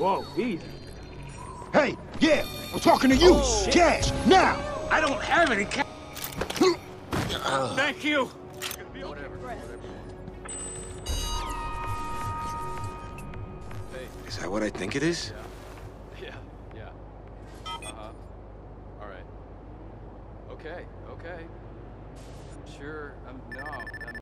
Whoa, easy. Hey, yeah, I'm talking to you. Oh. Cash, now. I don't have any cash. Thank you. Is that what I think it is? Yeah, yeah. Uh-huh. All right. Okay, okay. I'm sure, I'm, no,